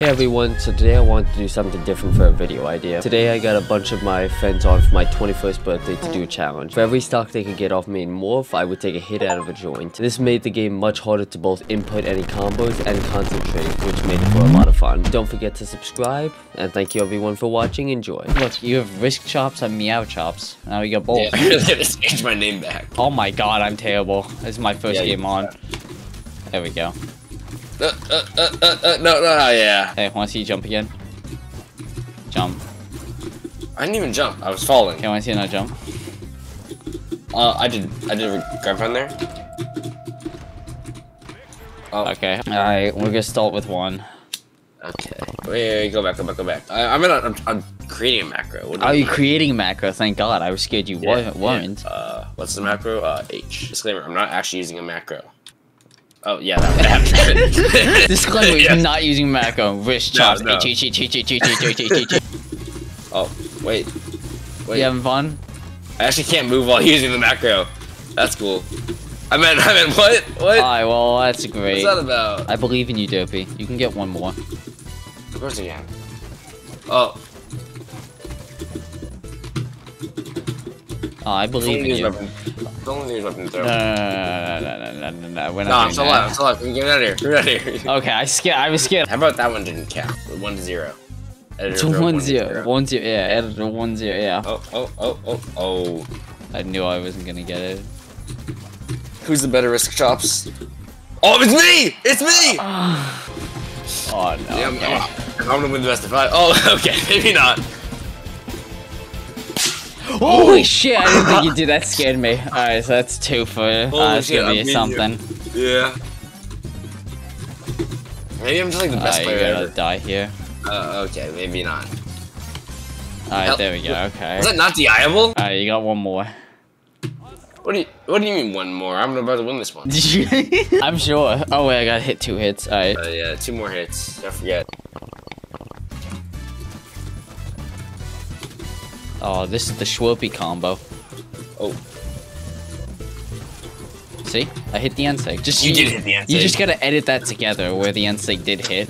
Hey everyone, so today I wanted to do something different for a video idea. Today I got a bunch of my friends on for my 21st birthday to do a challenge. For every stock they could get off me in Morph, I would take a hit out of a joint. This made the game much harder to both input any combos and concentrate, which made it for a lot of fun. Don't forget to subscribe, and thank you everyone for watching, enjoy. Look, you have Risk Chops and Meow Chops. Now you got both. Yeah, I really gotta change my name back. Oh my god, I'm terrible. This is my first Yeah, game on. There we go. Uh, uh, uh, uh, uh, no, no, no, yeah. Hey, wanna see you jump again? Jump. I didn't even jump. I was falling. Okay, wanna see another jump? Uh, I did. I did a grab on there. Oh, Okay. Alright, we're gonna start with one. okay. Wait, wait, wait, go back, go back, go back. I, I'm, in a, I'm, I'm creating a macro. What Are you mean? creating a macro? Thank god, I was scared you Yeah, weren't. yeah. weren't. Uh, what's the macro? Uh, H. Disclaimer: I'm not actually using a macro. Oh yeah, that would happen. Disclaimer: yeah. not using Mako. Wrist chops. No, no. Oh wait, wait. You having fun? I actually can't move while using the macro. That's cool. I meant I meant what? What? Alright, well, that's great. What's that about? I believe in you, Dopey. You can get one more. Of course I. Oh. oh I believe in you. Don't use weapon throw. No, no, no, no, no, no, no, no, we're No, not I'm doing still alive. I'm still alive. Get out of here. Get out of here. Okay, I scared. I was scared. How about that one didn't count? One to zero. Editor It's one to zero. One zero. Yeah, editor one zero. Yeah. Oh, oh, oh, oh, oh. I knew I wasn't gonna get it. Who's the better risk chops? Oh, it's me! It's me! Oh no. Yeah, I'm, okay. I'm, I'm gonna win the best of five. Oh, okay, maybe not. Holy shit! I didn't think you did. That scared me. All right, so that's two for. Uh, Holy it's shit, gonna I'm be beating something. Yeah. Maybe I'm just like the best Alright, you player gotta ever. die here. Uh, okay, maybe not. All right, there we go. Okay. Is that not DIable? All right, you got one more. What do you What do you mean one more? I'm about to win this one. I'm sure. Oh wait, I got hit two hits. All right. Uh, yeah, two more hits. Don't forget. Oh, this is the Schwirpy combo. Oh, See, I hit the Ensig. Just You did hit the You just gotta edit that together where the Ensig did hit.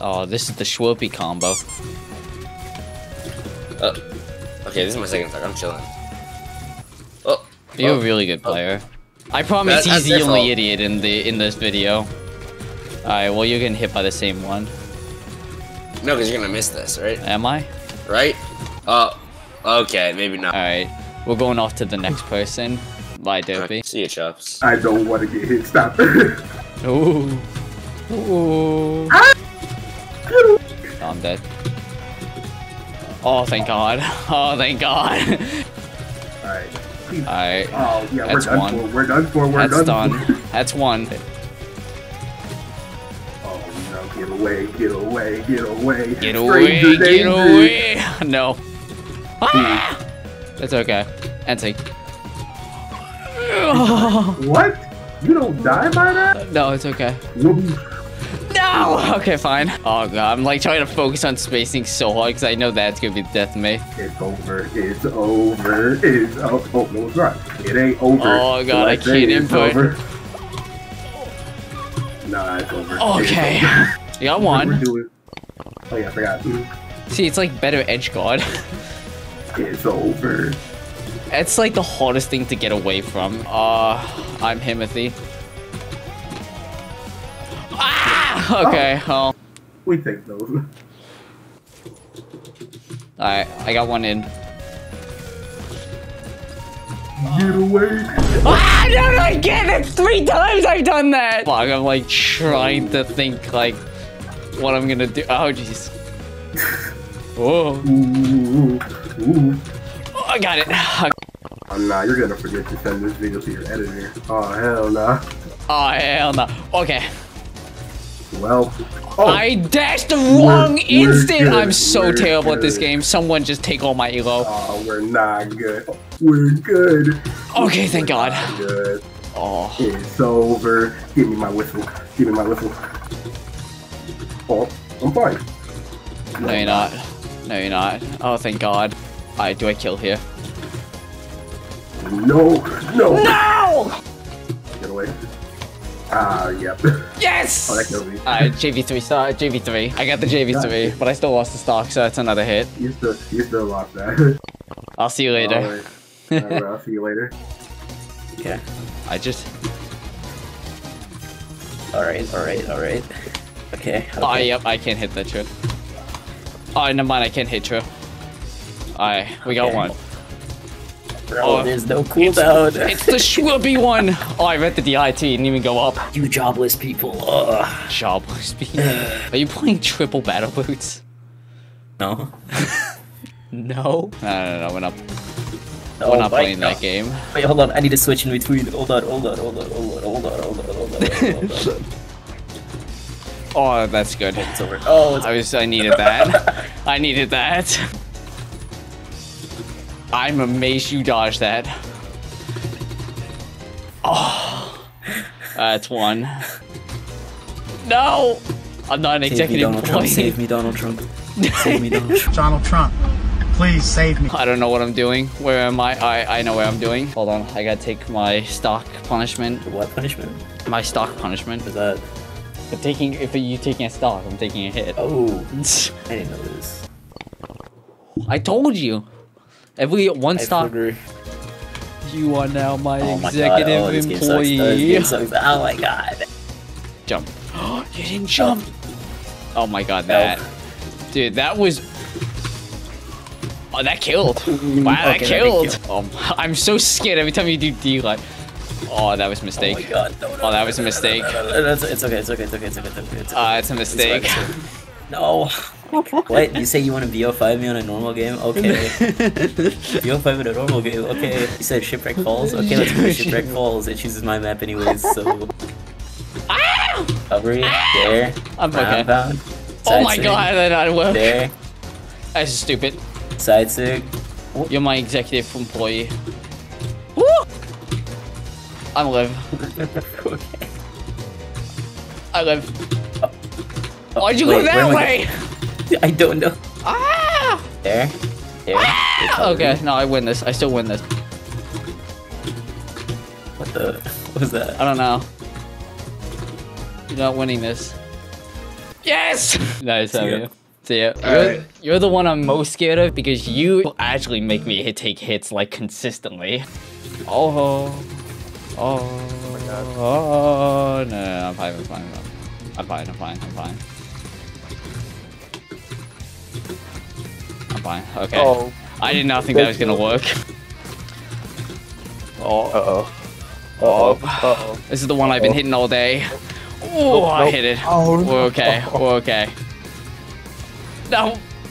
Oh, this is the Schwirpy combo. uh, okay, this is my second stock. I'm chilling. Oh, You're oh. a really good player. I promise That- he's the only fault. idiot in the in this video. Alright, well you're getting hit by the same one. No, because you're gonna miss this, right? Am I? Right? Uh, okay, maybe not. Alright. We're going off to the next person. Bye, Dopey. See you, Chops. I don't want to get hit. Stop. Ooh. Ooh. Oh, I'm dead. Oh, thank God. Oh, thank God. Alright. Alright. Oh, yeah, we're done one. for. We're done for. We're That's done, done. for. That's one. Oh, no. Get away. Get away. Get away. Get away, Stranger get away. No. Ah! It's okay. Ensig. What? You don't die by that? No, it's okay. No! Okay, fine. Oh god, I'm like trying to focus on spacing so hard because I know that's gonna be the death of me. It's over. It's over. It's over. oh no, it's not. It ain't over. Oh, God, So I say can't input. over. Nah, it's over. Okay. It's over. You got one. Oh yeah, I forgot. See, it's like better edge guard. It's over. It's like the hardest thing to get away from. Uh, I'm Himothy. Ah! Okay, well. We take those. Alright, I got one in. Get away. Ah, no, no, I get it! Three times I've done that! Fuck, I'm like trying to think like what I'm gonna do. Oh, jeez. Oh. Whoa. Ooh, ooh. Oh, I got it. Oh, nah, you're gonna forget to send this video to your editor. Oh, hell nah. Oh, hell no. Okay. Well, oh, I dashed the wrong we're instant! good, I'm so we're terrible at this game. Someone just take all my elo. oh, we're not good. We're good. Okay, thank We're God. Good. Oh. It's over. Give me my whistle. Give me my whistle. Oh, I'm fine. No, you're not. No, you're not. Oh, thank God. Alright, do I kill here? No, no. No! Get away. Ah, yep. Yes! Oh, that killed me. Alright, JV3 star, JV3. I got the JV3, but I still lost the stock, so that's another hit. You still, you still lost that. I'll see you later. Alright. Alright, I'll see you later. Yeah. I just. Alright, alright, alright. Okay. okay. Oh, yep, I can't hit that trip. Oh, never mind, I can't hit you. Alright, we got Okay. one. Bro, oh, there's no cooldown. It's the Schwilby one! Oh, I read the DIT, didn't even go up. you jobless people. Ugh. Jobless speed. Are you playing triple battle boots? No. No. No, no, no, we're not, Oh we're not playing God. that game. Wait, hold on. I need to switch in between. Hold on, hold on, hold on, hold on, hold on, hold on, hold on, hold on. Oh, that's good. It's over. Oh, it's I was, I needed that. I needed that. I'm amazed you dodged that. Oh, that's one. No, I'm not an Save me, executive Donald Trump. Save me, Donald Trump. Save me, Donald Trump. Donald Trump, please save me. I don't know what I'm doing. Where am I? I I know where I'm doing. Hold on, I gotta take my stock punishment. What punishment My stock punishment. is that? For taking, if you taking a stock, I'm taking a hit. Oh, I didn't know this. I told you. Every one I stock. You are now my Oh my executive god. Oh, this game sucks. Oh, employee. sucks. Oh my god. Jump. you didn't jump. Oh my god, that. Dude, that was. Oh, that killed. Wow, that Okay, that killed. Oh, I'm so scared every time you do D like. Oh, that was a Oh mistake. my god. No, no, Oh, that was a mistake. It's, okay. It's okay. It's okay. It's okay. It's okay. Uh, it's a It's mistake. fine, it's. No. What? You say you want to VO5 me on a normal game? Okay. VO5 in a normal game? Okay. You said Shipwreck Falls? Okay, let's go to Shipwreck Falls. It chooses my map anyways, so... Recovery. There. I'm okay. pound. Oh my god, that didn't work. There. That's stupid. Side sig. You're my executive employee. Woo! I live. okay. I live. Why'd you Wait, go that where am I way? I don't know. Ah! There. There. Recovery. Okay, no, I win this. I still win this. What the... What was that? I don't know. You're not winning this. Yes! nice See you. See ya. You're, you're the one I'm most scared of because you actually make me hit, take hits like consistently. Oh. Oh. Oh. No, no, no, I'm fine, I'm fine. I'm fine, I'm fine, I'm fine. I'm fine. Okay. Oh. I did not think that was gonna work. Oh. Uh oh. Uh oh. Uh oh. This is the one I've been hitting all day. Oh, I hit it. Oh, We're okay. no. We're okay. No.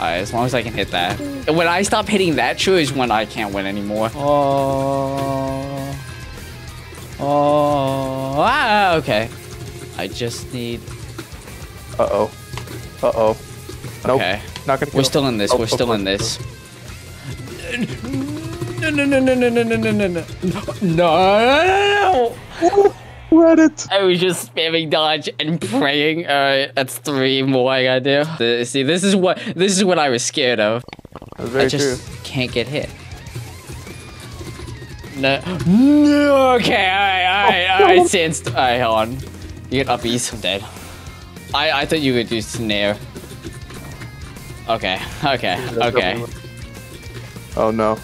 Alright, as long as I can hit that. When I stop hitting that true is when I can't win anymore. Oh. Oh. Ah, okay. I just need. Uh oh. Uh oh. Nope. Okay. Not gonna. We're still in this. Oh, We're of still in course. this. No, no, no, no, no, no, no, no, no, no. No, no, Reddit. I was just spamming dodge and praying. Alright, that's three more I gotta do. See, this is what this is what I was scared of. That's I just true. can't get hit. No. No. Okay. All right. All right. All right. Oh, stand. St- all right. Hold on. You get uppies. I'm dead. I I thought you would do snare. Okay. Okay. Okay. Oh no.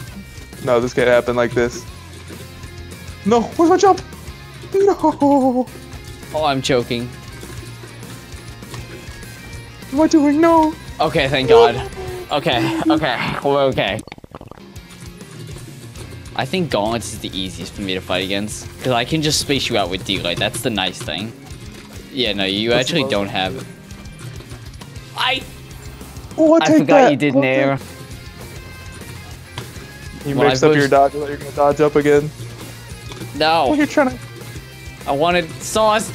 No, this can't happen like this. No, where's my jump? No. Oh, I'm choking. What am I doing? No. Okay. Thank God. Okay. Okay. We're okay. I think gauntlets is the easiest for me to fight against because I can just space you out with D-Light. That's the nice thing. Yeah. No, you What's actually don't have it. I Oh, I I forgot that. you did Okay. Nair. You When I mixed up your pushed- dodge. You're gonna dodge up again. Oh, No, you're trying to. I wanted sauce.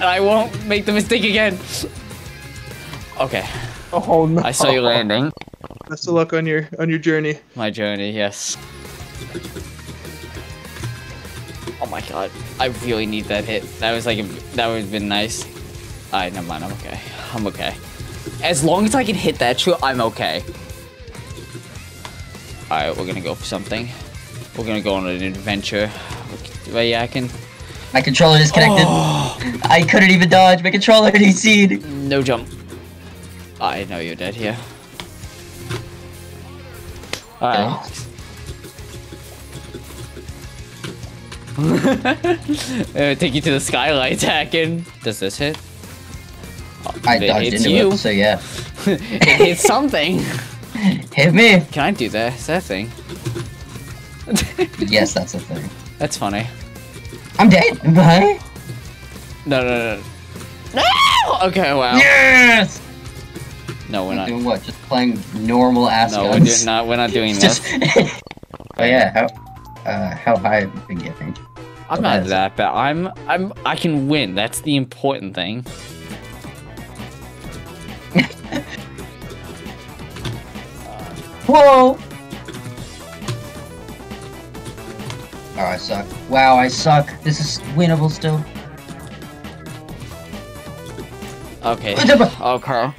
and I won't make the mistake again. Okay, Oh no. I saw you landing. Best of luck on your on your journey. My journey, yes. Oh my god, I really need that hit. That was like, a, that would have been nice. Alright, never mind, I'm okay. I'm okay. As long as I can hit that I'm okay. Alright, we're gonna go for something. We're gonna go on an adventure. Right, yeah, I can. My controller disconnected. Oh. I couldn't even dodge. My controller DC'd. No jump. I know you're dead here. Alright. Take you to the skylight hacking. Does this hit? Oh, I it dodged hits into you. it, so yeah. it hits something. Hit me. Can I do that? Is that a thing? Yes, that's a thing. That's funny. I'm dead. Bye. No, no, no. No! Okay, wow. Yes. No, we're not. Doing what? Just playing normal ass No, we're not. We're not doing this. oh yeah. How uh how high have you been getting? I'm not is that bad. I'm. I'm. I can win. That's the important thing. Whoa. Oh, I suck. Wow, I suck. This is winnable still. Okay. Oh, Carl.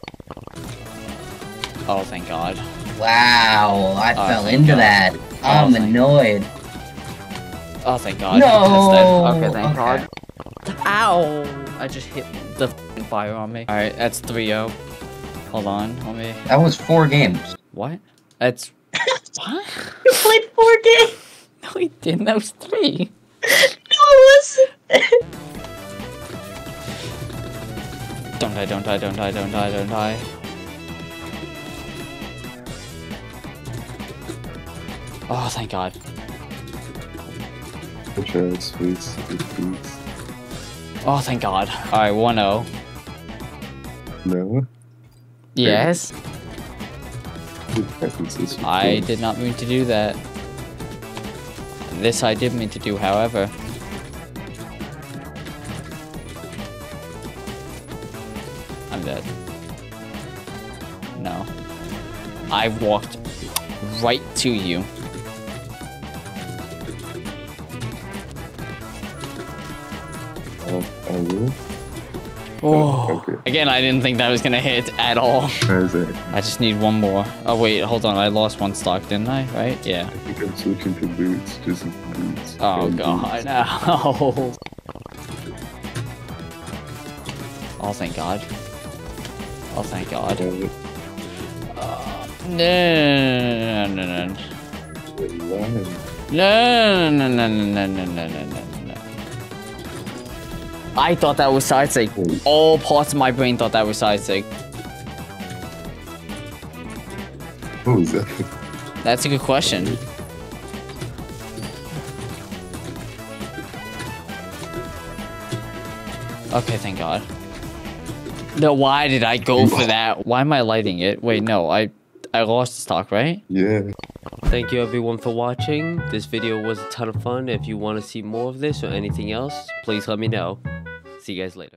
Oh, thank God. Wow, I Oh, fell into God. that. Oh, I'm thank- annoyed. Oh, thank God. No. Okay, thank Okay. God. Ow! I just hit the fire on me. Alright, that's 3-0. Hold on, let me... That was four games. What? That's... what? You played four games. No, he didn't. That was 3. No, it wasn't. Don't die, don't die, don't die, don't die, don't die. Oh, thank God. Watch out, space, please. Oh, thank God. Alright, 1-0. No? Yes? Preferences. I did not mean to do that. This I did mean to do, however. I'm dead. No. I walked right to you. Are you? Oh. Okay. Again, I didn't think that was gonna hit at all. How is it? I just need one more. Oh wait, hold on. I lost one stock, didn't I? Right? Yeah. I think I'm switching to boots. Just boots. Oh And god, boots. no. Oh, thank God. Oh, thank God. Uh, No, no, no, no, lying. no, no, no, no, no, no, no, no, no, no. I thought that was side sig. All parts of my brain thought that was side sig. What was that? That's a good question. Okay, thank God. No, why did I go for that? Why am I lighting it? Wait, no, I I lost the stock, right? Yeah. Thank you everyone for watching. This video was a ton of fun. If you want to see more of this or anything else, please let me know. See you guys later.